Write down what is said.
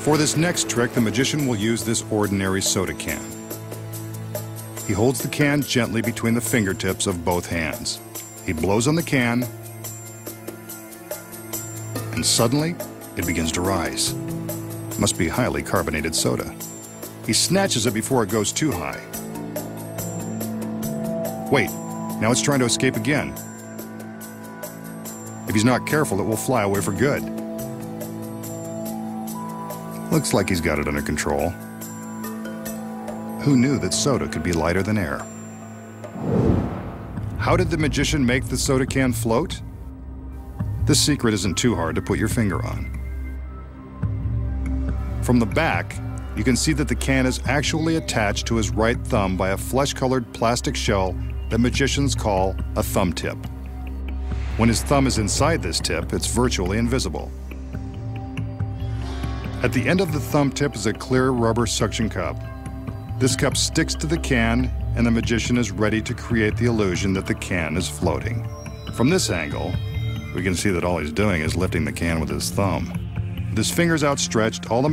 For this next trick, the magician will use this ordinary soda can. He holds the can gently between the fingertips of both hands. He blows on the can, and suddenly it begins to rise. Must be highly carbonated soda. He snatches it before it goes too high. Wait, now it's trying to escape again. If he's not careful, it will fly away for good. Looks like he's got it under control. Who knew that soda could be lighter than air? How did the magician make the soda can float? This secret isn't too hard to put your finger on. From the back, you can see that the can is actually attached to his right thumb by a flesh-colored plastic shell that magicians call a thumb tip. When his thumb is inside this tip, it's virtually invisible. At the end of the thumb tip is a clear rubber suction cup. This cup sticks to the can and the magician is ready to create the illusion that the can is floating. From this angle, we can see that all he's doing is lifting the can with his thumb. With his fingers outstretched, all the